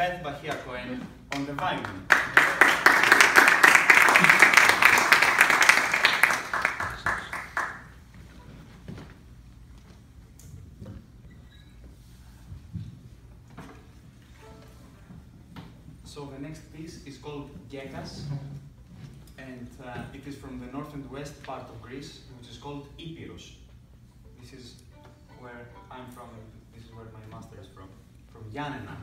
Beth Bahia Cohen on the violin. So the next piece is called Gekas, and uh, it is from the north and west part of Greece, which is called Epirus. This is where I'm from, this is where my master is from, from Yanina.